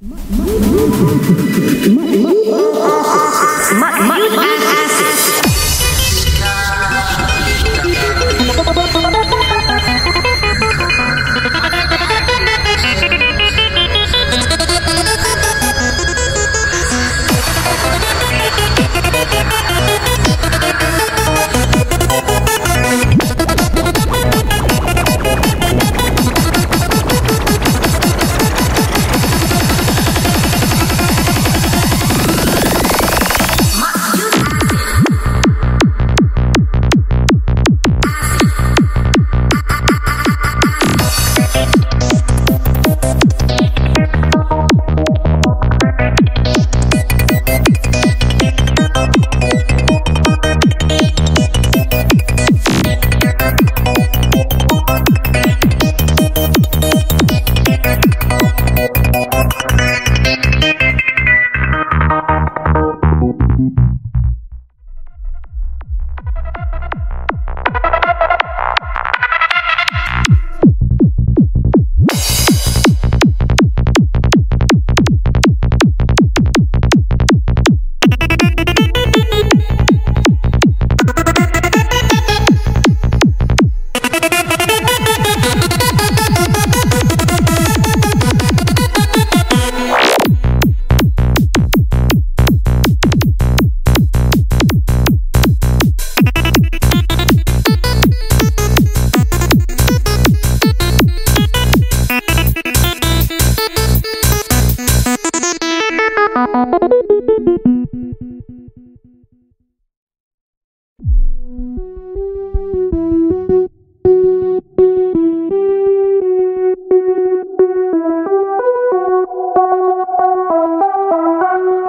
Mutton.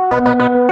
Bye.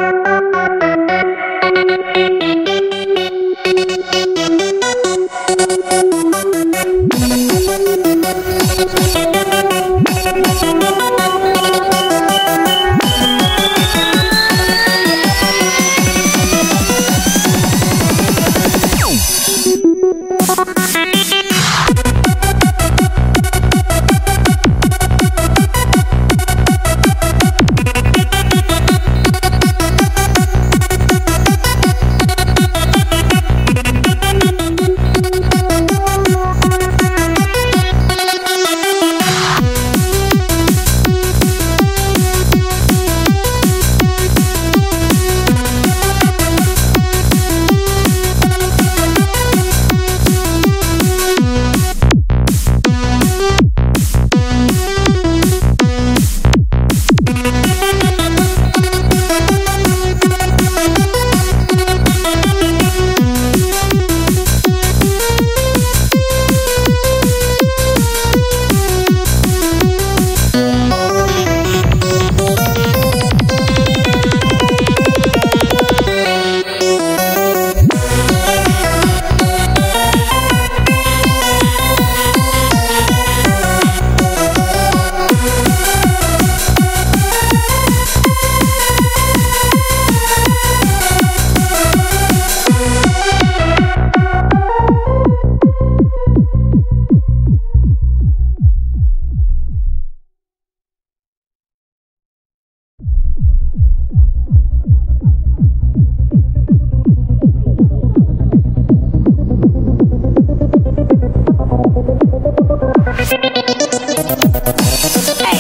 Hey,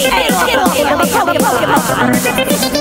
hey, get off me! I'm a Pokemon!